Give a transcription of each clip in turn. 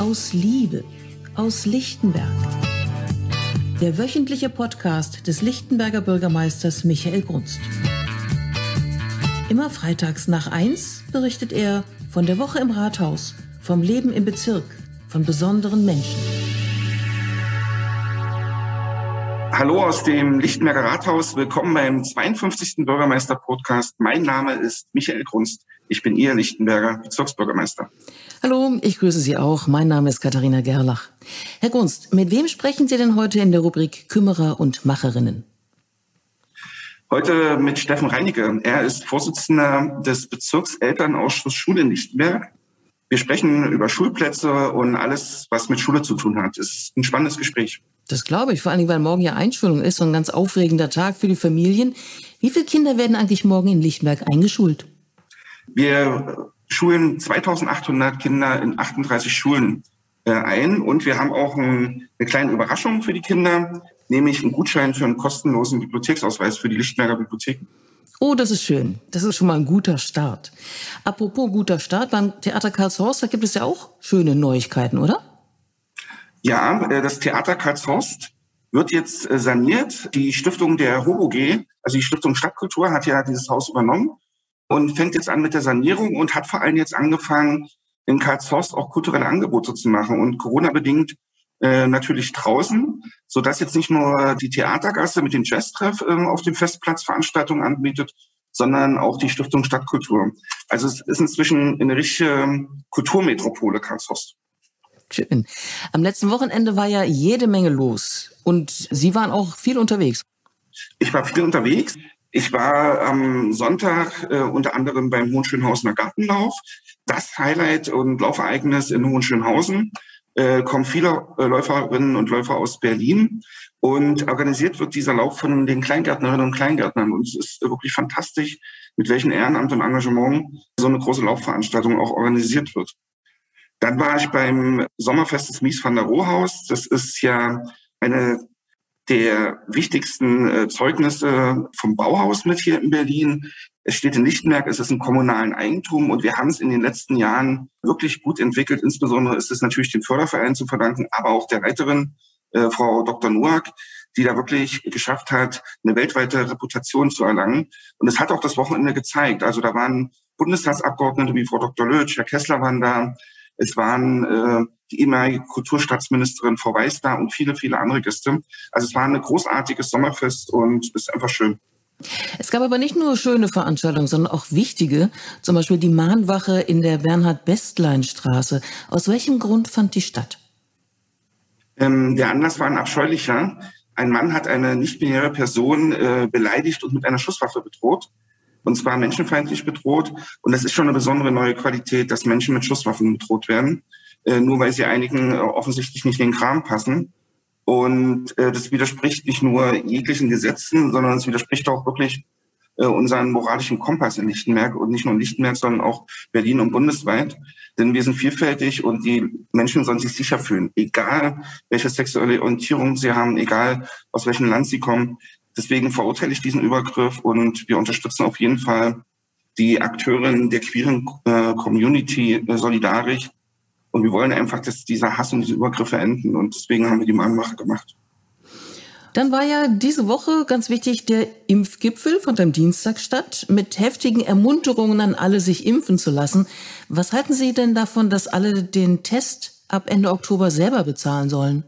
Aus Liebe, aus Lichtenberg. Der wöchentliche Podcast des Lichtenberger Bürgermeisters Michael Grunst. Immer freitags nach eins berichtet er von der Woche im Rathaus, vom Leben im Bezirk, von besonderen Menschen. Hallo aus dem Lichtenberger Rathaus. Willkommen beim 52. Bürgermeister-Podcast. Mein Name ist Michael Grunst. Ich bin Ihr Lichtenberger Bezirksbürgermeister. Hallo, ich grüße Sie auch. Mein Name ist Katharina Gerlach. Herr Grunst, mit wem sprechen Sie denn heute in der Rubrik Kümmerer und Macherinnen? Heute mit Steffen Reinecke. Er ist Vorsitzender des Bezirkselternausschusses Schule in Lichtenberg. Wir sprechen über Schulplätze und alles, was mit Schule zu tun hat. Es ist ein spannendes Gespräch. Das glaube ich, vor allem, weil morgen ja Einschulung ist und ein ganz aufregender Tag für die Familien. Wie viele Kinder werden eigentlich morgen in Lichtenberg eingeschult? Wir schulen 2800 Kinder in 38 Schulen äh, ein und wir haben auch ein, eine kleine Überraschung für die Kinder, nämlich einen Gutschein für einen kostenlosen Bibliotheksausweis für die Lichtenberger Bibliotheken. Oh, das ist schön. Das ist schon mal ein guter Start. Apropos guter Start, beim Theater Karlshorst, da gibt es ja auch schöne Neuigkeiten, oder? Ja, äh, das Theater Karlshorst wird jetzt äh, saniert. Die Stiftung der HoboG, also die Stiftung Stadtkultur, hat ja dieses Haus übernommen und fängt jetzt an mit der Sanierung und hat vor allem jetzt angefangen, in Karlshorst auch kulturelle Angebote zu machen und Corona-bedingt äh, natürlich draußen, so dass jetzt nicht nur die Theatergasse mit dem Jazztreff äh, auf dem Festplatz Veranstaltungen anbietet, sondern auch die Stiftung Stadtkultur. Also es ist inzwischen eine richtige Kulturmetropole Karlshorst. Schön. Am letzten Wochenende war ja jede Menge los und Sie waren auch viel unterwegs. Ich war viel unterwegs. Ich war am Sonntag äh, unter anderem beim Hohenschönhausener Gartenlauf. Das Highlight und Laufereignis in Hohenschönhausen. Äh, kommen viele äh, Läuferinnen und Läufer aus Berlin. Und organisiert wird dieser Lauf von den Kleingärtnerinnen und Kleingärtnern. Und es ist wirklich fantastisch, mit welchem Ehrenamt und Engagement so eine große Laufveranstaltung auch organisiert wird. Dann war ich beim Sommerfest des Mies van der Rohhaus. Das ist ja eine der wichtigsten äh, Zeugnisse vom Bauhaus mit hier in Berlin. Es steht in Lichtenberg, es ist ein kommunalen Eigentum und wir haben es in den letzten Jahren wirklich gut entwickelt. Insbesondere ist es natürlich dem Förderverein zu verdanken, aber auch der Leiterin, äh, Frau Dr. Noack, die da wirklich geschafft hat, eine weltweite Reputation zu erlangen. Und es hat auch das Wochenende gezeigt. Also da waren Bundestagsabgeordnete wie Frau Dr. Lötsch, Herr Kessler waren da, es waren äh, die ehemalige Kulturstaatsministerin Frau Weiß da und viele, viele andere Gäste. Also es war ein großartiges Sommerfest und es ist einfach schön. Es gab aber nicht nur schöne Veranstaltungen, sondern auch wichtige, zum Beispiel die Mahnwache in der Bernhard-Bestlein-Straße. Aus welchem Grund fand die statt? Ähm, der Anlass war ein abscheulicher. Ein Mann hat eine nicht-binäre Person äh, beleidigt und mit einer Schusswaffe bedroht und zwar menschenfeindlich bedroht. Und das ist schon eine besondere neue Qualität, dass Menschen mit Schusswaffen bedroht werden, nur weil sie einigen äh, offensichtlich nicht in den Kram passen. Und äh, das widerspricht nicht nur jeglichen Gesetzen, sondern es widerspricht auch wirklich äh, unseren moralischen Kompass in Lichtenberg und nicht nur in Lichtenberg, sondern auch Berlin und bundesweit. Denn wir sind vielfältig und die Menschen sollen sich sicher fühlen, egal welche sexuelle Orientierung sie haben, egal aus welchem Land sie kommen. Deswegen verurteile ich diesen Übergriff und wir unterstützen auf jeden Fall die Akteurin der queeren äh, Community äh, solidarisch. Und wir wollen einfach, dass dieser Hass und diese Übergriffe enden. Und deswegen haben wir die Mahnwache gemacht. Dann war ja diese Woche ganz wichtig der Impfgipfel von dem Dienstag statt, mit heftigen Ermunterungen an alle, sich impfen zu lassen. Was halten Sie denn davon, dass alle den Test ab Ende Oktober selber bezahlen sollen?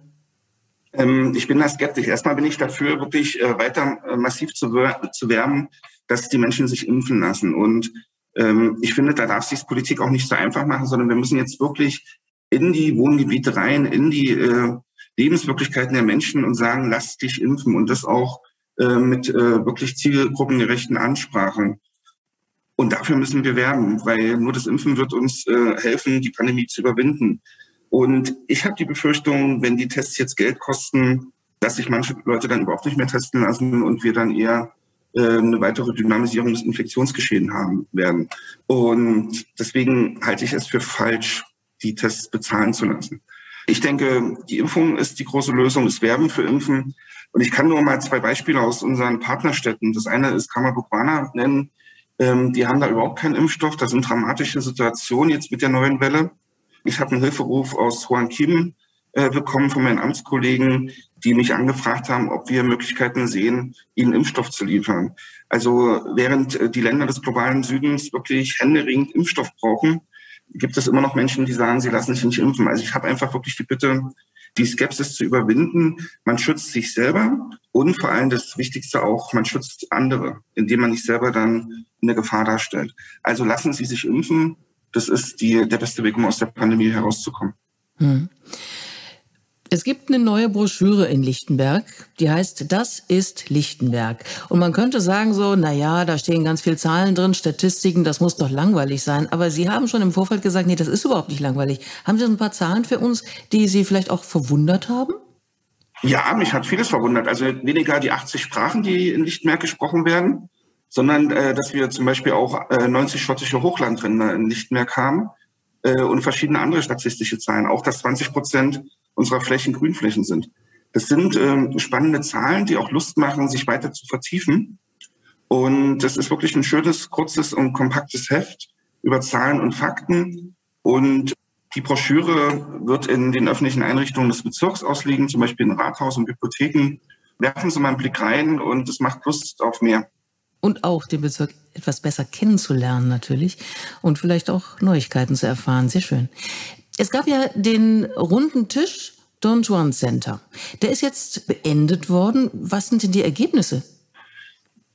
Ähm, ich bin da skeptisch. Erstmal bin ich dafür, wirklich äh, weiter äh, massiv zu, zu werben, dass die Menschen sich impfen lassen. Und ich finde, da darf sich Politik auch nicht so einfach machen, sondern wir müssen jetzt wirklich in die Wohngebiete rein, in die äh, Lebenswirklichkeiten der Menschen und sagen, lass dich impfen und das auch äh, mit äh, wirklich zielgruppengerechten Ansprachen. Und dafür müssen wir werben, weil nur das Impfen wird uns äh, helfen, die Pandemie zu überwinden. Und ich habe die Befürchtung, wenn die Tests jetzt Geld kosten, dass sich manche Leute dann überhaupt nicht mehr testen lassen und wir dann eher eine weitere Dynamisierung des Infektionsgeschehen haben werden. Und deswegen halte ich es für falsch, die Tests bezahlen zu lassen. Ich denke, die Impfung ist die große Lösung, das Werben für Impfen. Und ich kann nur mal zwei Beispiele aus unseren Partnerstädten. Das eine ist Kammerbuchwana nennen. Ähm, die haben da überhaupt keinen Impfstoff. Das sind dramatische Situationen jetzt mit der neuen Welle. Ich habe einen Hilferuf aus Huan Kim äh, bekommen von meinen Amtskollegen, die mich angefragt haben, ob wir Möglichkeiten sehen, ihnen Impfstoff zu liefern. Also während äh, die Länder des globalen Südens wirklich händeringend Impfstoff brauchen, gibt es immer noch Menschen, die sagen, sie lassen sich nicht impfen. Also ich habe einfach wirklich die Bitte, die Skepsis zu überwinden. Man schützt sich selber und vor allem das Wichtigste auch, man schützt andere, indem man nicht selber dann eine Gefahr darstellt. Also lassen Sie sich impfen. Das ist die, der beste Weg, um aus der Pandemie herauszukommen. Hm. Es gibt eine neue Broschüre in Lichtenberg, die heißt Das ist Lichtenberg. Und man könnte sagen so, na ja, da stehen ganz viele Zahlen drin, Statistiken, das muss doch langweilig sein. Aber Sie haben schon im Vorfeld gesagt, nee, das ist überhaupt nicht langweilig. Haben Sie ein paar Zahlen für uns, die Sie vielleicht auch verwundert haben? Ja, mich hat vieles verwundert. Also weniger die 80 Sprachen, die in Lichtenberg gesprochen werden, sondern äh, dass wir zum Beispiel auch äh, 90 schottische Hochlandrinder in Lichtenberg haben äh, und verschiedene andere statistische Zahlen. Auch dass 20 Prozent unserer Flächen Grünflächen sind. Das sind ähm, spannende Zahlen, die auch Lust machen, sich weiter zu vertiefen. Und das ist wirklich ein schönes, kurzes und kompaktes Heft über Zahlen und Fakten. Und die Broschüre wird in den öffentlichen Einrichtungen des Bezirks ausliegen, zum Beispiel in Rathaus und Bibliotheken. Werfen Sie mal einen Blick rein und es macht Lust auf mehr. Und auch den Bezirk etwas besser kennenzulernen natürlich und vielleicht auch Neuigkeiten zu erfahren. Sehr schön. Es gab ja den runden Tisch Don Juan Center. Der ist jetzt beendet worden. Was sind denn die Ergebnisse?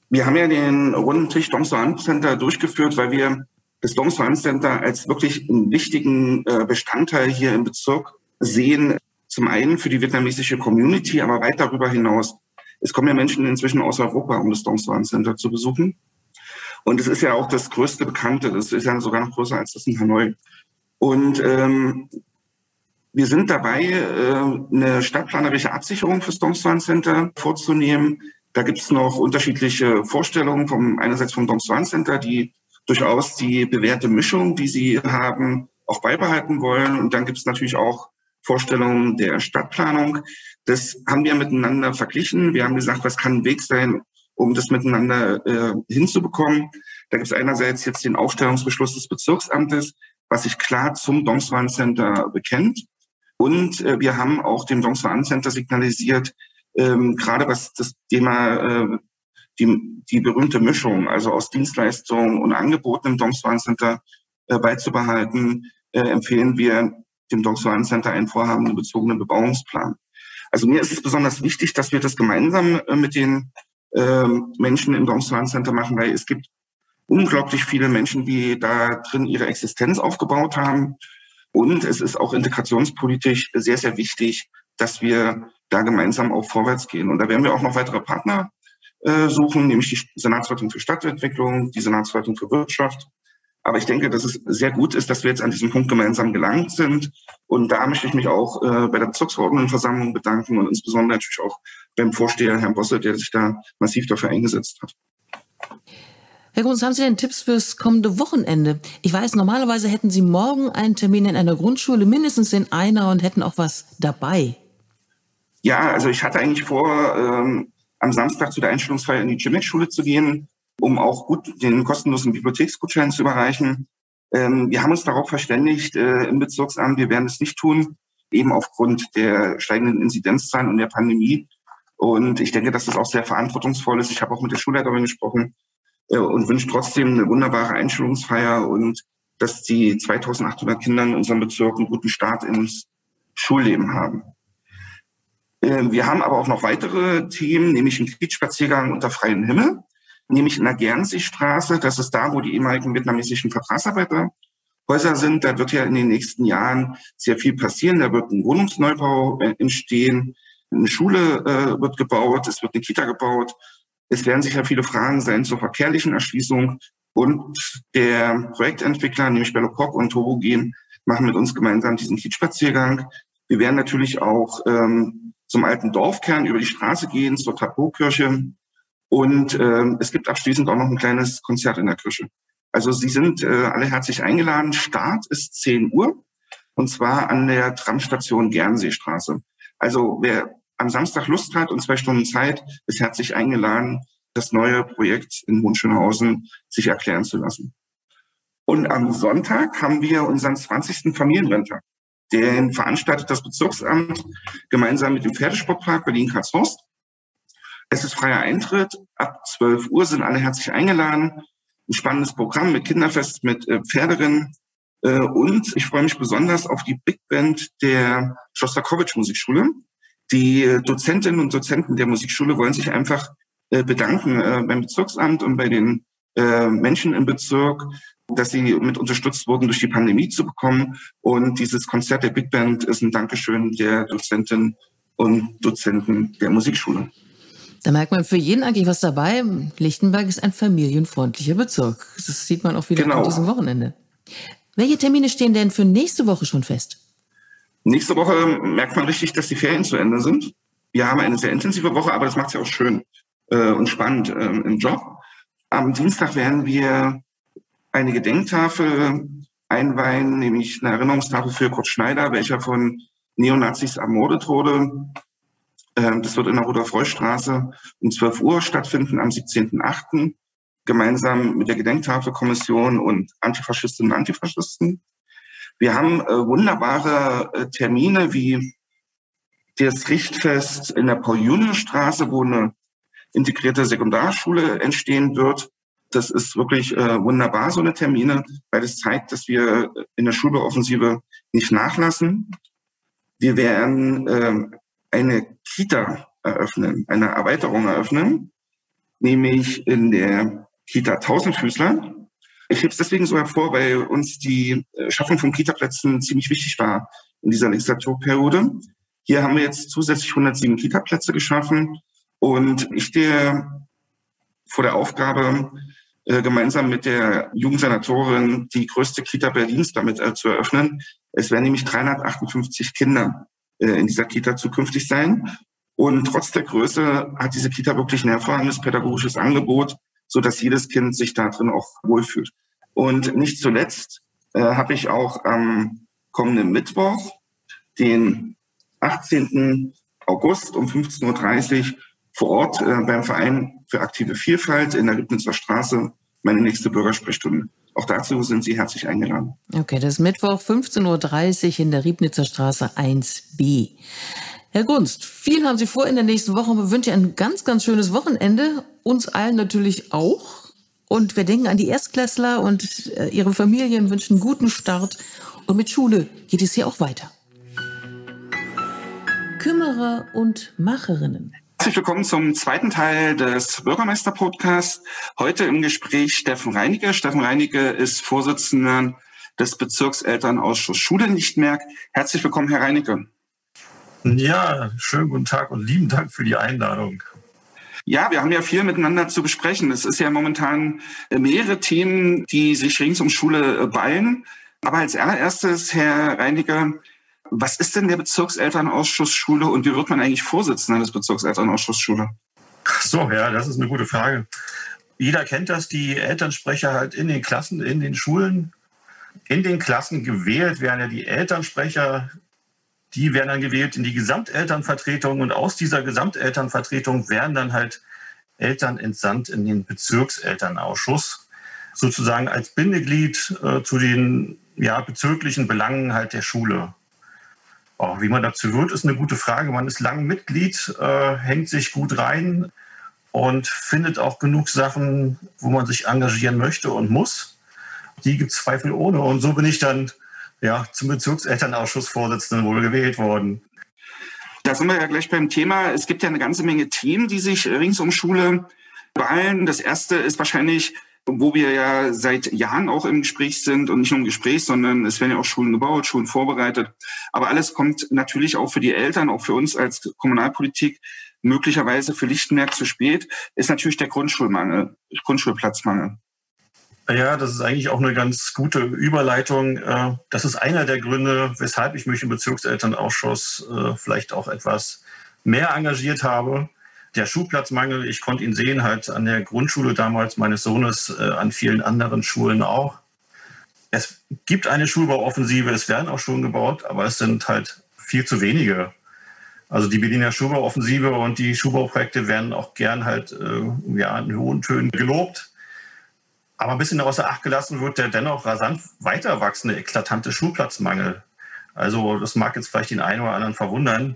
Wir haben ja den runden Tisch Don Juan Center durchgeführt, weil wir das Don Juan Center als wirklich einen wichtigen äh, Bestandteil hier im Bezirk sehen. Zum einen für die vietnamesische Community, aber weit darüber hinaus. Es kommen ja Menschen inzwischen aus Europa, um das Don Juan Center zu besuchen. Und es ist ja auch das größte Bekannte. Das ist ja sogar noch größer als das in Hanoi. Und ähm, wir sind dabei, äh, eine stadtplanerische Absicherung fürs Dongswan Center vorzunehmen. Da gibt es noch unterschiedliche Vorstellungen, vom, einerseits vom Dongswan Center, die durchaus die bewährte Mischung, die sie haben, auch beibehalten wollen. Und dann gibt es natürlich auch Vorstellungen der Stadtplanung. Das haben wir miteinander verglichen. Wir haben gesagt, was kann ein Weg sein, um das miteinander äh, hinzubekommen. Da gibt es einerseits jetzt den Aufstellungsbeschluss des Bezirksamtes, was sich klar zum Dongswan Center bekennt. Und äh, wir haben auch dem Dongswan Center signalisiert, ähm, gerade was das Thema äh, die, die berühmte Mischung, also aus Dienstleistungen und Angeboten im Dongswan Center äh, beizubehalten, äh, empfehlen wir dem Dongswan Center einen vorhabenden bezogenen Bebauungsplan. Also mir ist es besonders wichtig, dass wir das gemeinsam äh, mit den äh, Menschen im Dongswan Center machen, weil es gibt unglaublich viele Menschen, die da drin ihre Existenz aufgebaut haben. Und es ist auch integrationspolitisch sehr, sehr wichtig, dass wir da gemeinsam auch vorwärts gehen. Und da werden wir auch noch weitere Partner äh, suchen, nämlich die Senatsverwaltung für Stadtentwicklung, die Senatsverwaltung für Wirtschaft. Aber ich denke, dass es sehr gut ist, dass wir jetzt an diesem Punkt gemeinsam gelangt sind. Und da möchte ich mich auch äh, bei der Bezirksverordnetenversammlung bedanken und insbesondere natürlich auch beim Vorsteher, Herrn Bosse, der sich da massiv dafür eingesetzt hat. Herr Grunz, haben Sie denn Tipps fürs kommende Wochenende? Ich weiß, normalerweise hätten Sie morgen einen Termin in einer Grundschule, mindestens in einer und hätten auch was dabei. Ja, also ich hatte eigentlich vor, ähm, am Samstag zu der Einstellungsfeier in die Gymnix-Schule zu gehen, um auch gut den kostenlosen Bibliotheksgutschein zu überreichen. Ähm, wir haben uns darauf verständigt äh, im Bezirksamt, wir werden es nicht tun, eben aufgrund der steigenden Inzidenzzahlen und der Pandemie. Und ich denke, dass das auch sehr verantwortungsvoll ist. Ich habe auch mit der Schulleiterin gesprochen, äh, und wünsche trotzdem eine wunderbare Einschulungsfeier und dass die 2800 Kinder in unserem Bezirk einen guten Start ins Schulleben haben. Äh, wir haben aber auch noch weitere Themen, nämlich einen Kiezspaziergang unter freiem Himmel, nämlich in der Gernseestraße. Das ist da, wo die ehemaligen vietnamesischen Vertragsarbeiter Häuser sind. Da wird ja in den nächsten Jahren sehr viel passieren. Da wird ein Wohnungsneubau äh, entstehen. Eine Schule äh, wird gebaut, es wird eine Kita gebaut es werden sicher viele Fragen sein zur verkehrlichen Erschließung. Und der Projektentwickler, nämlich Bellopok und Tobogen, machen mit uns gemeinsam diesen Kiezspaziergang. Wir werden natürlich auch ähm, zum alten Dorfkern über die Straße gehen, zur Tapokirche. Und ähm, es gibt abschließend auch noch ein kleines Konzert in der Kirche. Also Sie sind äh, alle herzlich eingeladen. Start ist 10 Uhr und zwar an der Tramstation Gernseestraße. Also wer am Samstag Lust hat und zwei Stunden Zeit, ist herzlich eingeladen, das neue Projekt in Hohenschönhausen sich erklären zu lassen. Und am Sonntag haben wir unseren 20. Familienrenntag. Den veranstaltet das Bezirksamt gemeinsam mit dem Pferdesportpark Berlin-Karlshorst. Es ist freier Eintritt. Ab 12 Uhr sind alle herzlich eingeladen. Ein spannendes Programm mit Kinderfest, mit äh, Pferderinnen. Äh, und ich freue mich besonders auf die Big Band der Schostakowitsch Musikschule. Die äh, Dozentinnen und Dozenten der Musikschule wollen sich einfach bedanken beim Bezirksamt und bei den Menschen im Bezirk, dass sie mit unterstützt wurden, durch die Pandemie zu bekommen. Und dieses Konzert der Big Band ist ein Dankeschön der Dozentinnen und Dozenten der Musikschule. Da merkt man für jeden eigentlich was dabei. Lichtenberg ist ein familienfreundlicher Bezirk. Das sieht man auch wieder genau. an diesem Wochenende. Welche Termine stehen denn für nächste Woche schon fest? Nächste Woche merkt man richtig, dass die Ferien zu Ende sind. Wir haben eine sehr intensive Woche, aber das macht es ja auch schön äh, und spannend äh, im Job. Am Dienstag werden wir eine Gedenktafel einweihen, nämlich eine Erinnerungstafel für Kurt Schneider, welcher von Neonazis ermordet wurde. Ähm, das wird in der Rudolf-Reusch-Straße um 12 Uhr stattfinden am 17.8. gemeinsam mit der Gedenktafelkommission und Antifaschistinnen und Antifaschisten. Wir haben äh, wunderbare äh, Termine wie das Richtfest in der Paul-Junior-Straße, wo eine integrierte Sekundarschule entstehen wird. Das ist wirklich äh, wunderbar, so eine Termine, weil es zeigt, dass wir in der Schulbeoffensive nicht nachlassen. Wir werden äh, eine Kita eröffnen, eine Erweiterung eröffnen, nämlich in der Kita Tausendfüßler. Ich hebe es deswegen so hervor, weil uns die äh, Schaffung von Kita-Plätzen ziemlich wichtig war in dieser Legislaturperiode. Hier haben wir jetzt zusätzlich 107 Kita-Plätze geschaffen und ich stehe vor der Aufgabe, äh, gemeinsam mit der Jugendsenatorin die größte Kita Berlins damit äh, zu eröffnen. Es werden nämlich 358 Kinder in dieser Kita zukünftig sein. Und trotz der Größe hat diese Kita wirklich ein hervorragendes pädagogisches Angebot so dass jedes Kind sich da drin auch wohlfühlt. Und nicht zuletzt äh, habe ich auch am kommenden Mittwoch, den 18. August um 15.30 Uhr vor Ort äh, beim Verein für aktive Vielfalt in der Lübnitzer Straße meine nächste Bürgersprechstunde. Auch dazu sind Sie herzlich eingeladen. Okay, das ist Mittwoch 15.30 Uhr in der Riebnitzer Straße 1b. Herr Gunst, viel haben Sie vor in der nächsten Woche wir wünschen ein ganz, ganz schönes Wochenende. Uns allen natürlich auch. Und wir denken an die Erstklässler und äh, ihre Familien wünschen einen guten Start. Und mit Schule geht es hier auch weiter. Kümmerer und Macherinnen. Herzlich willkommen zum zweiten Teil des Bürgermeister-Podcasts. Heute im Gespräch Steffen Reinecke. Steffen Reinecke ist Vorsitzender des Bezirkselternausschusses Schule Lichtmerk. Herzlich willkommen, Herr Reinecke. Ja, schönen guten Tag und lieben Dank für die Einladung. Ja, wir haben ja viel miteinander zu besprechen. Es ist ja momentan mehrere Themen, die sich rings um Schule ballen. Aber als allererstes, Herr Reiniger, was ist denn der Bezirkselternausschuss Schule und wie wird man eigentlich Vorsitzender des Bezirkselternausschusses Schule? So, ja, das ist eine gute Frage. Jeder kennt das, die Elternsprecher halt in den Klassen, in den Schulen. In den Klassen gewählt werden ja die Elternsprecher die werden dann gewählt in die Gesamtelternvertretung und aus dieser Gesamtelternvertretung werden dann halt Eltern entsandt in den Bezirkselternausschuss, sozusagen als Bindeglied äh, zu den ja, bezirklichen Belangen halt der Schule. Oh, wie man dazu wird, ist eine gute Frage. Man ist lang Mitglied, äh, hängt sich gut rein und findet auch genug Sachen, wo man sich engagieren möchte und muss. Die gibt es zweifelohne. Und so bin ich dann ja, zum Bezirkselternausschussvorsitzenden wohl gewählt worden. Da sind wir ja gleich beim Thema. Es gibt ja eine ganze Menge Themen, die sich rings um Schule ballen. Das erste ist wahrscheinlich, wo wir ja seit Jahren auch im Gespräch sind und nicht nur im Gespräch, sondern es werden ja auch Schulen gebaut, Schulen vorbereitet. Aber alles kommt natürlich auch für die Eltern, auch für uns als Kommunalpolitik möglicherweise für Lichtenberg zu spät, ist natürlich der Grundschulmangel, Grundschulplatzmangel. Ja, das ist eigentlich auch eine ganz gute Überleitung. Äh, das ist einer der Gründe, weshalb ich mich im Bezirkselternausschuss äh, vielleicht auch etwas mehr engagiert habe. Der Schulplatzmangel, ich konnte ihn sehen, halt an der Grundschule damals meines Sohnes, äh, an vielen anderen Schulen auch. Es gibt eine Schulbauoffensive, es werden auch Schulen gebaut, aber es sind halt viel zu wenige. Also die Berliner Schulbauoffensive und die Schulbauprojekte werden auch gern halt ja, in hohen Tönen gelobt Aber ein bisschen außer Acht gelassen wird der dennoch rasant weiter wachsende eklatante Schulplatzmangel. Also das mag jetzt vielleicht den einen oder anderen verwundern.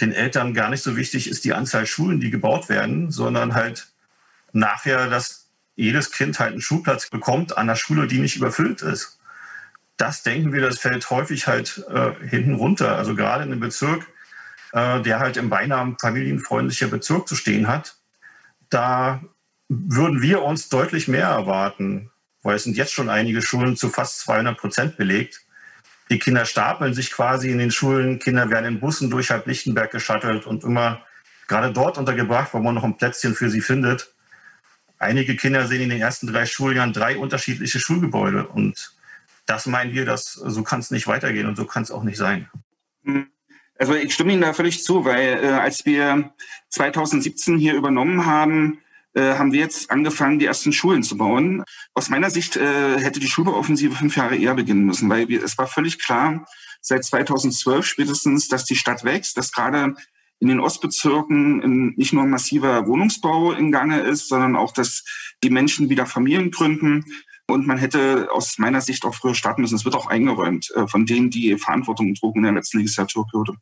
Den Eltern gar nicht so wichtig ist die Anzahl Schulen, die gebaut werden, sondern halt nachher, dass jedes Kind halt einen Schulplatz bekommt an der Schule, die nicht überfüllt ist. Das denken wir, das fällt häufig halt äh, hinten runter. Also gerade in einem Bezirk, äh, der halt im Beinamen familienfreundlicher Bezirk zu stehen hat, da würden wir uns deutlich mehr erwarten, weil es sind jetzt schon einige Schulen zu fast 200 Prozent belegt. Die Kinder stapeln sich quasi in den Schulen, Kinder werden in Bussen durch halb Lichtenberg geschattelt und immer gerade dort untergebracht, wo man noch ein Plätzchen für sie findet. Einige Kinder sehen in den ersten drei Schuljahren drei unterschiedliche Schulgebäude und das meinen wir, dass so kann es nicht weitergehen und so kann es auch nicht sein. Also ich stimme Ihnen da völlig zu, weil äh, als wir 2017 hier übernommen haben, äh, haben wir jetzt angefangen, die ersten Schulen zu bauen. Aus meiner Sicht äh, hätte die Schulbauoffensive fünf Jahre eher beginnen müssen, weil wir, es war völlig klar, seit 2012 spätestens, dass die Stadt wächst, dass gerade in den Ostbezirken nicht nur massiver Wohnungsbau in Gange ist, sondern auch, dass die Menschen wieder Familien gründen. Und man hätte aus meiner Sicht auch früher starten müssen. Es wird auch eingeräumt äh, von denen, die Verantwortung trugen in der letzten Legislaturperiode.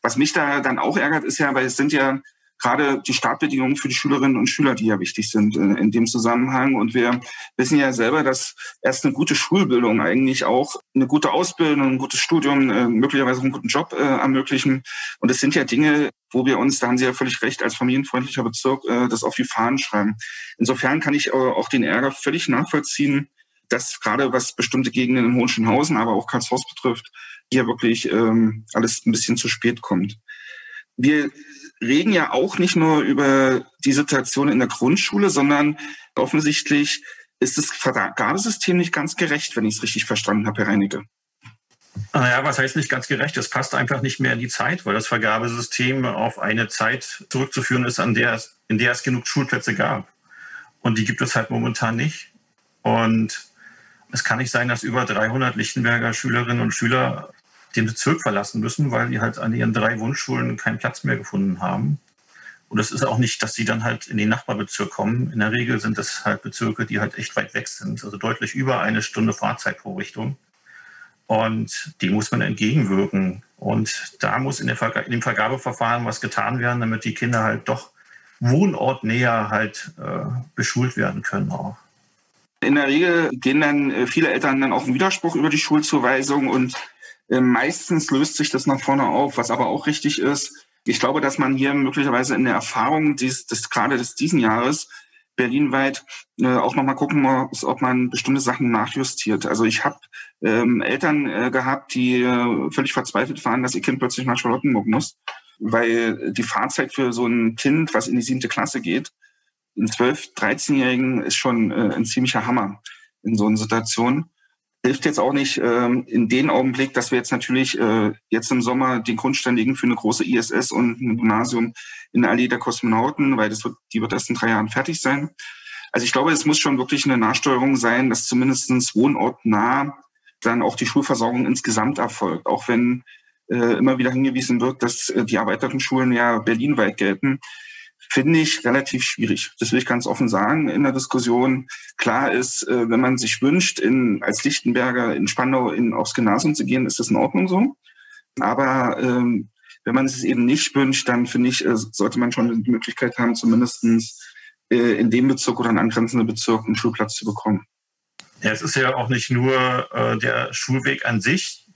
Was mich da dann auch ärgert, ist ja, weil es sind ja gerade die Startbedingungen für die Schülerinnen und Schüler, die ja wichtig sind in, in, dem Zusammenhang. Und wir wissen ja selber, dass erst eine gute Schulbildung eigentlich auch eine gute Ausbildung, ein gutes Studium, äh, möglicherweise einen guten Job äh, ermöglichen. Und es sind ja Dinge, wo wir uns, da haben Sie ja völlig recht, als familienfreundlicher Bezirk äh, das auf die Fahnen schreiben. Insofern kann ich äh, auch den Ärger völlig nachvollziehen, dass gerade was bestimmte Gegenden in Hohenschönhausen, aber auch Karlshaus betrifft, hier wirklich ähm, alles ein bisschen zu spät kommt. Wir reden ja auch nicht nur über die Situation in der Grundschule, sondern offensichtlich ist das Vergabesystem nicht ganz gerecht, wenn ich es richtig verstanden habe, Herr Reinecke. Naja, was heißt nicht ganz gerecht? Es passt einfach nicht mehr in die Zeit, weil das Vergabesystem auf eine Zeit zurückzuführen ist, an der es, in der es genug Schulplätze gab. Und die gibt es halt momentan nicht. Und es kann nicht sein, dass über 300 Lichtenberger Schülerinnen und Schüler den Bezirk verlassen müssen, weil die halt an ihren drei Wunschschulen keinen Platz mehr gefunden haben. Und es ist auch nicht, dass sie dann halt in den Nachbarbezirk kommen. In der Regel sind das halt Bezirke, die halt echt weit weg sind, also deutlich über eine Stunde Fahrzeit pro Richtung. Und dem muss man entgegenwirken. Und da muss in, in, dem Vergabeverfahren was getan werden, damit die Kinder halt doch wohnortnäher halt äh, beschult werden können auch. In der Regel gehen dann äh, viele Eltern dann auch einen Widerspruch über die Schulzuweisung und meistens löst sich das nach vorne auf, was aber auch richtig ist. Ich glaube, dass man hier möglicherweise in der Erfahrung des, des gerade des diesen Jahres berlinweit äh, auch nochmal gucken muss, ob man bestimmte Sachen nachjustiert. Also ich habe ähm, Eltern äh, gehabt, die äh, völlig verzweifelt waren, dass ihr Kind plötzlich nach Charlottenburg muss, weil die Fahrzeit für so ein Kind, was in die siebte Klasse geht, einen 12-, 13-Jährigen ist schon äh, ein ziemlicher Hammer in so einer Situation hilft jetzt auch nicht ähm, in dem Augenblick, dass wir jetzt natürlich äh, jetzt im Sommer den Grundstein legen für eine große ISS und ein Gymnasium in der Allee der Kosmonauten, weil das wird, die wird erst in drei Jahren fertig sein. Also ich glaube, es muss schon wirklich eine Nachsteuerung sein, dass zumindestens wohnortnah dann auch die Schulversorgung insgesamt erfolgt, auch wenn äh, immer wieder hingewiesen wird, dass äh, die erweiterten Schulen ja berlinweit gelten finde ich relativ schwierig. Das will ich ganz offen sagen in der Diskussion. Klar ist, äh, wenn man sich wünscht, in, als Lichtenberger in Spandau in, aufs Gymnasium zu gehen, ist das in Ordnung so. Aber ähm, wenn man es eben nicht wünscht, dann finde ich, äh, sollte man schon die Möglichkeit haben, zumindestens äh, in dem Bezirk oder in angrenzenden Bezirken einen Schulplatz zu bekommen. Ja, es ist ja auch nicht nur äh, der Schulweg an sich,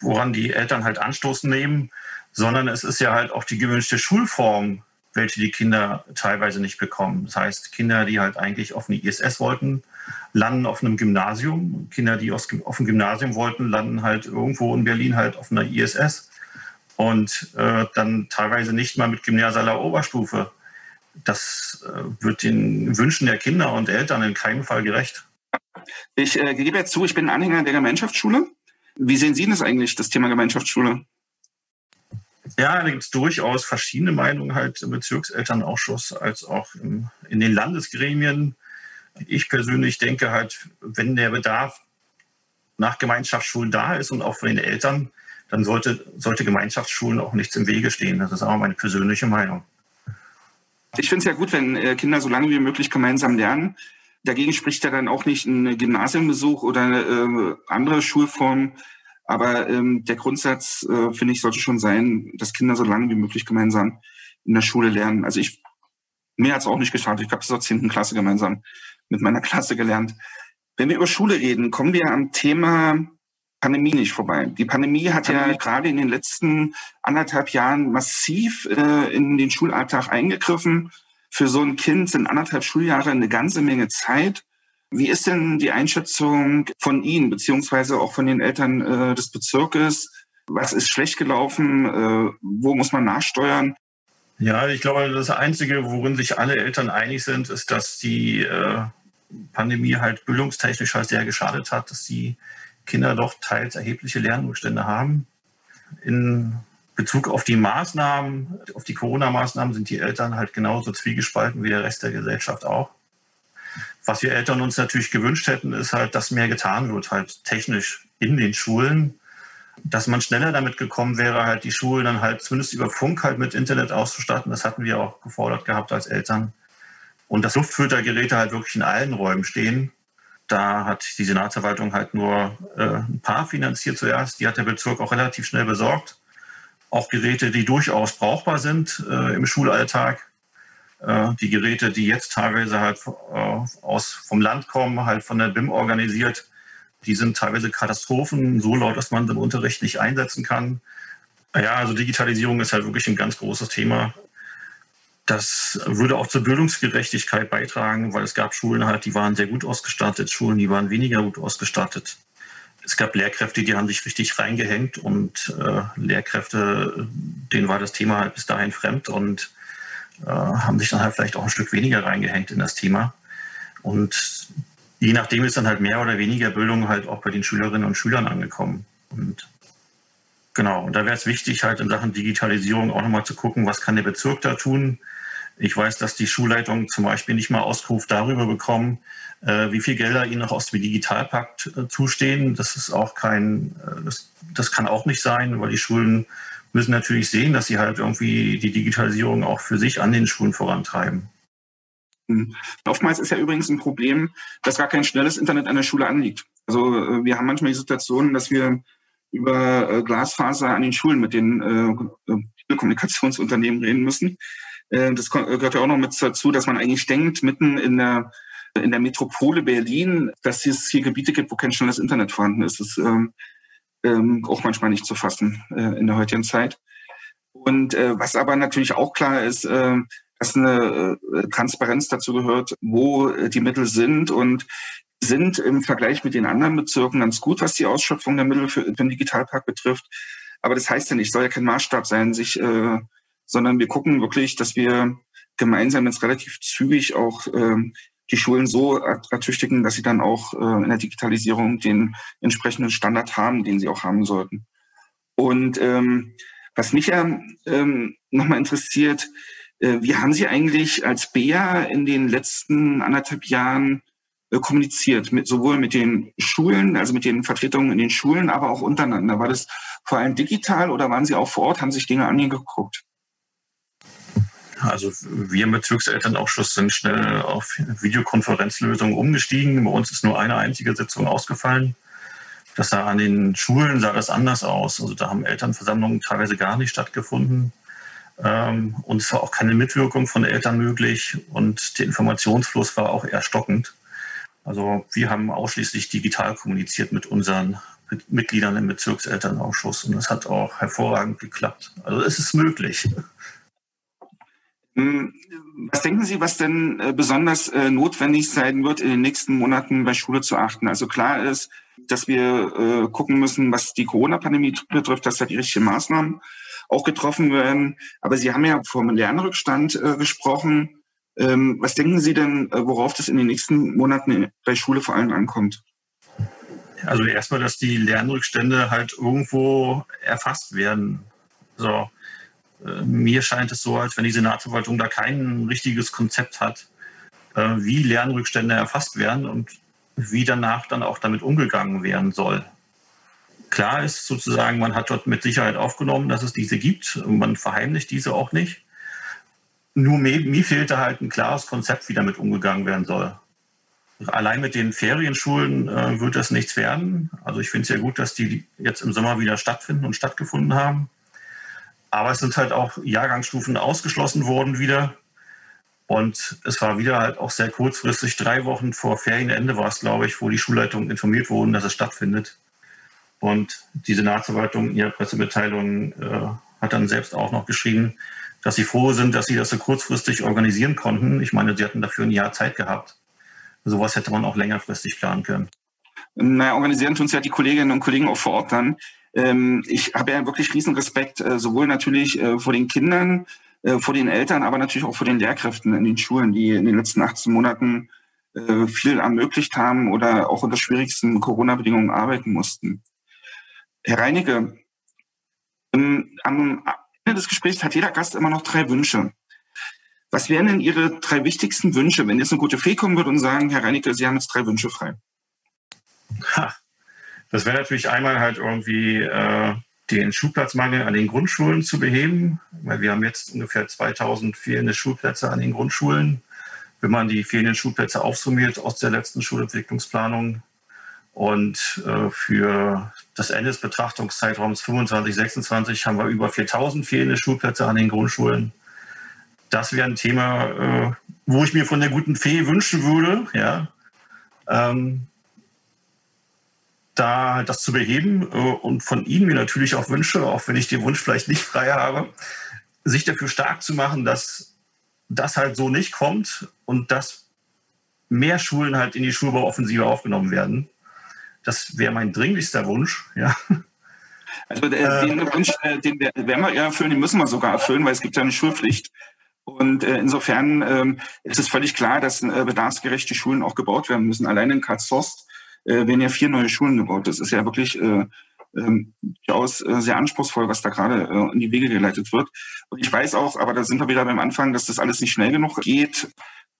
woran die Eltern halt Anstoß nehmen, sondern es ist ja halt auch die gewünschte Schulform, welche die Kinder teilweise nicht bekommen. Das heißt, Kinder, die halt eigentlich auf eine ISS wollten, landen auf einem Gymnasium. Kinder, die auf ein Gymnasium wollten, landen halt irgendwo in Berlin halt auf einer ISS und äh, dann teilweise nicht mal mit gymnasialer Oberstufe. Das äh, wird den Wünschen der Kinder und Eltern in keinem Fall gerecht. Ich äh, gebe jetzt zu, ich bin Anhänger der Gemeinschaftsschule. Wie sehen Sie das eigentlich, das Thema Gemeinschaftsschule? Ja, da gibt es durchaus verschiedene Meinungen halt im Bezirkselternausschuss als auch im, in den Landesgremien. Ich persönlich denke halt, wenn der Bedarf nach Gemeinschaftsschulen da ist und auch von den Eltern, dann sollte, sollte Gemeinschaftsschulen auch nichts im Wege stehen. Das ist auch meine persönliche Meinung. Ich finde es ja gut, wenn äh, Kinder so lange wie möglich gemeinsam lernen. Dagegen spricht ja dann auch nicht ein Gymnasiumbesuch oder eine äh, andere Schulform. Aber ähm, der Grundsatz, äh, finde ich, sollte schon sein, dass Kinder so lange wie möglich gemeinsam in der Schule lernen. Also ich, mir hat es auch nicht geschadet. Ich habe es zur 10. Klasse gemeinsam mit meiner Klasse gelernt. Wenn wir über Schule reden, kommen wir am Thema Pandemie nicht vorbei. Die Pandemie hat ja gerade in den letzten anderthalb Jahren massiv äh, in den Schulalltag eingegriffen. Für so ein Kind sind anderthalb Schuljahre eine ganze Menge Zeit. Wie ist denn die Einschätzung von Ihnen, beziehungsweise auch von den Eltern äh, des Bezirkes? Was ist schlecht gelaufen? Äh, wo muss man nachsteuern? Ja, ich glaube, das Einzige, worin sich alle Eltern einig sind, ist, dass die äh, Pandemie halt bildungstechnisch halt sehr geschadet hat, dass die Kinder doch teils erhebliche Lernrückstände haben. In Bezug auf die Maßnahmen, auf die Corona-Maßnahmen sind die Eltern halt genauso zwiegespalten wie der Rest der Gesellschaft auch. Was wir Eltern uns natürlich gewünscht hätten, ist halt, dass mehr getan wird, halt technisch in den Schulen. Dass man schneller damit gekommen wäre, halt die Schulen dann halt zumindest über Funk halt mit Internet auszustatten. Das hatten wir auch gefordert gehabt als Eltern. Und dass Luftfiltergeräte halt wirklich in allen Räumen stehen, da hat die Senatsverwaltung halt nur äh, ein paar finanziert zuerst. Die hat der Bezirk auch relativ schnell besorgt. Auch Geräte, die durchaus brauchbar sind äh, im Schulalltag. Äh, die Geräte, die jetzt teilweise halt äh, aus, vom Land kommen, halt von der BIM organisiert, die sind teilweise Katastrophen, so laut, dass man sie im Unterricht nicht einsetzen kann. Ja, also Digitalisierung ist halt wirklich ein ganz großes Thema. Das würde auch zur Bildungsgerechtigkeit beitragen, weil es gab Schulen halt, die waren sehr gut ausgestattet, Schulen, die waren weniger gut ausgestattet. Es gab Lehrkräfte, die haben sich richtig reingehängt und äh, Lehrkräfte, denen war das Thema halt bis dahin fremd und äh, haben sich dann halt vielleicht auch ein Stück weniger reingehängt in das Thema. Und je nachdem ist dann halt mehr oder weniger Bildung halt auch bei den Schülerinnen und Schülern angekommen. Und genau, und da wäre es wichtig, halt in Sachen Digitalisierung auch nochmal zu gucken, was kann der Bezirk da tun, ich weiß, dass die Schulleitungen zum Beispiel nicht mal Auskunft darüber bekommen, äh, wie viel Gelder ihnen noch aus dem Digitalpakt äh, zustehen. Das ist auch kein, das, das kann auch nicht sein, weil die Schulen müssen natürlich sehen, dass sie halt irgendwie die Digitalisierung auch für sich an den Schulen vorantreiben. Hm. Oftmals ist ja übrigens ein Problem, dass gar kein schnelles Internet an der Schule anliegt. Also äh, wir haben manchmal die Situation, dass wir über äh, Glasfaser an den Schulen mit den äh, Kommunikationsunternehmen reden müssen. Äh, das gehört ja auch noch mit dazu, dass man eigentlich denkt, mitten in der, in der Metropole Berlin, dass es hier Gebiete gibt, wo kein schnelles Internet vorhanden ist. Das ist ähm, auch manchmal nicht zu fassen äh, in der heutigen Zeit. Und äh, was aber natürlich auch klar ist, äh, dass eine äh, Transparenz dazu gehört, wo äh, die Mittel sind und sind im Vergleich mit den anderen Bezirken ganz gut, was die Ausschöpfung der Mittel für, für den Digitalpark betrifft. Aber das heißt ja nicht, soll ja kein Maßstab sein, sich äh, sondern wir gucken wirklich, dass wir gemeinsam jetzt relativ zügig auch ähm, die Schulen so ertüchtigen, dass sie dann auch äh, in der Digitalisierung den entsprechenden Standard haben, den sie auch haben sollten. Und ähm, was mich ja ähm, nochmal interessiert, äh, wie haben Sie eigentlich als BEA in den letzten anderthalb Jahren äh, kommuniziert, mit, sowohl mit den Schulen, also mit den Vertretungen in den Schulen, aber auch untereinander? War das vor allem digital oder waren Sie auch vor Ort, haben sich Dinge angeguckt? Also wir im Bezirkselternausschuss sind schnell auf Videokonferenzlösungen umgestiegen. Bei uns ist nur eine einzige Sitzung ausgefallen. Das sah an den Schulen sah das anders aus. Also da haben Elternversammlungen teilweise gar nicht stattgefunden. Ähm, und es war auch keine Mitwirkung von Eltern möglich und der Informationsfluss war auch eher stockend. Also wir haben ausschließlich digital kommuniziert mit unseren Mitgliedern im Bezirkselternausschuss und das hat auch hervorragend geklappt. Also es ist möglich. Hm, was denken Sie, was denn äh, besonders äh, notwendig sein wird, in den nächsten Monaten bei Schule zu achten? Also klar ist, dass wir äh, gucken müssen, was die Corona-Pandemie betrifft, dass da die richtigen Maßnahmen auch getroffen werden. Aber Sie haben ja vom Lernrückstand gesprochen. Ähm, was denken Sie denn, worauf das in den nächsten Monaten bei Schule vor allem ankommt? Also erstmal, dass die Lernrückstände halt irgendwo erfasst werden. So, mir scheint es so, als wenn die Senatsverwaltung da kein richtiges Konzept hat, äh, wie Lernrückstände erfasst werden und wie danach dann auch damit umgegangen werden soll. Klar ist sozusagen, man hat dort mit Sicherheit aufgenommen, dass es diese gibt und man verheimlicht diese auch nicht. Nur mir, mir fehlte halt ein klares Konzept, wie damit umgegangen werden soll. allein mit den Ferienschulen äh, wird das nichts werden. Also ich finde es ja gut, dass die jetzt im Sommer wieder stattfinden und stattgefunden haben. Aber es sind halt auch Jahrgangsstufen ausgeschlossen worden wieder. Und es war wieder halt auch sehr kurzfristig, drei Wochen vor Ferienende war es, glaube ich, wo die Schulleitungen informiert wurden, dass es stattfindet. Und die Senatsverwaltung in ihrer Pressemitteilung äh, hat dann selbst auch noch geschrieben, dass sie froh sind, dass sie das so kurzfristig organisieren konnten. Ich meine, sie hatten dafür ein Jahr Zeit gehabt. Sowas hätte man auch längerfristig planen können. Naja, organisieren tun es ja die Kolleginnen und Kollegen auch vor Ort dann. Ähm, ich habe ja wirklich riesen Respekt, äh, sowohl natürlich äh, vor den Kindern, äh, vor den Eltern, aber natürlich auch vor den Lehrkräften in den Schulen, die in den letzten 18 Monaten äh, viel ermöglicht haben oder auch unter schwierigsten Corona-Bedingungen arbeiten mussten. Herr Reinecke, ähm, am Ende des Gesprächs hat jeder Gast immer noch drei Wünsche. Was wären denn Ihre drei wichtigsten Wünsche, wenn jetzt eine gute Fee kommen würde und sagen, Herr Reinecke, Sie haben jetzt drei Wünsche frei? Ha, das wäre natürlich einmal halt irgendwie äh, den Schulplatzmangel an den Grundschulen zu beheben, weil wir haben jetzt ungefähr 2000 fehlende Schulplätze an den Grundschulen. Wenn man die fehlenden Schulplätze aufsummiert aus der letzten Schulentwicklungsplanung und äh, für das Ende des Betrachtungszeitraums 25, 26 haben wir über 4000 fehlende Schulplätze an den Grundschulen. Das wäre ein Thema, äh, wo ich mir von der guten Fee wünschen würde, ja, ähm, da das zu beheben äh, und von Ihnen mir natürlich auch wünsche, auch wenn ich den Wunsch vielleicht nicht frei habe, sich dafür stark zu machen, dass das halt so nicht kommt und dass mehr Schulen halt in die Schulbauoffensive aufgenommen werden. Das wäre mein dringlichster Wunsch, ja. Also äh, den Wunsch, äh, den werden wir erfüllen, den müssen wir sogar erfüllen, weil es gibt ja eine Schulpflicht. Und äh, insofern ähm, ist es völlig klar, dass äh, bedarfsgerechte Schulen auch gebaut werden müssen. Allein in Katzhorst äh, werden ja vier neue Schulen gebaut. Das ist ja wirklich äh, äh, durchaus äh, sehr anspruchsvoll, was da gerade äh, in die Wege geleitet wird. Und ich weiß auch, aber da sind wir wieder beim Anfang, dass das alles nicht schnell genug geht.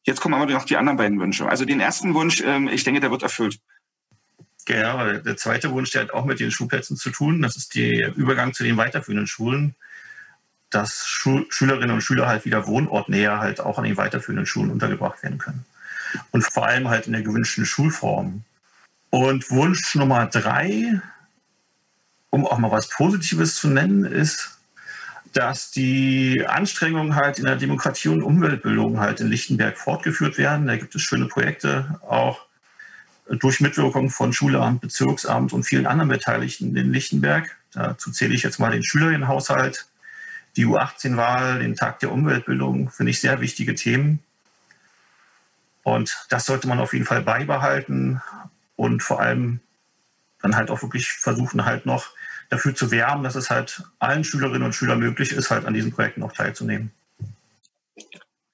Jetzt kommen aber noch die anderen beiden Wünsche. Also den ersten Wunsch, äh, ich denke, der wird erfüllt. Ja, der zweite Wunsch, der hat auch mit den Schulplätzen zu tun. Das ist der Übergang zu den weiterführenden Schulen, dass Schul Schülerinnen und Schüler halt wieder wohnortnäher halt auch an den weiterführenden Schulen untergebracht werden können. Und vor allem halt in der gewünschten Schulform. Und Wunsch Nummer drei, um auch mal was Positives zu nennen, ist, dass die Anstrengungen halt in der Demokratie und Umweltbildung halt in Lichtenberg fortgeführt werden. Da gibt es schöne Projekte, auch durch Mitwirkung von Schulamt, Bezirksamt und vielen anderen Beteiligten in Lichtenberg. Dazu zähle ich jetzt mal den Schülerinnenhaushalt, die U18-Wahl, den Tag der Umweltbildung, finde ich sehr wichtige Themen. Und das sollte man auf jeden Fall beibehalten und vor allem dann halt auch wirklich versuchen, halt noch dafür zu werben, dass es halt allen Schülerinnen und Schülern möglich ist, halt an diesen Projekten auch teilzunehmen.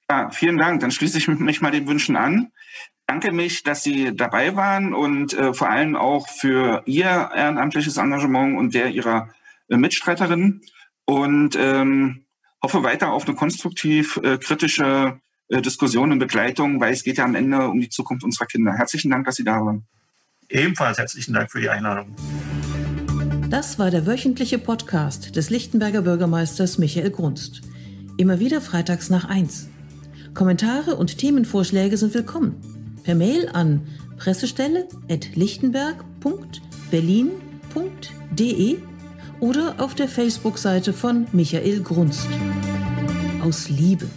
Ja, vielen Dank. Dann schließe ich mich mal den Wünschen an. Danke mich, dass Sie dabei waren und äh, vor allem auch für Ihr ehrenamtliches Engagement und der Ihrer äh, Mitstreiterinnen und ähm, hoffe weiter auf eine konstruktiv äh, kritische äh, Diskussion und Begleitung, weil es geht ja am Ende um die Zukunft unserer Kinder. Herzlichen Dank, dass Sie da waren. Ebenfalls herzlichen Dank für die Einladung. Das war der wöchentliche Podcast des Lichtenberger Bürgermeisters Michael Grunst. Immer wieder freitags nach 1. Kommentare und Themenvorschläge sind willkommen. Per Mail an pressestelle.lichtenberg.berlin.de oder auf der Facebook-Seite von Michael Grunst. Aus Liebe.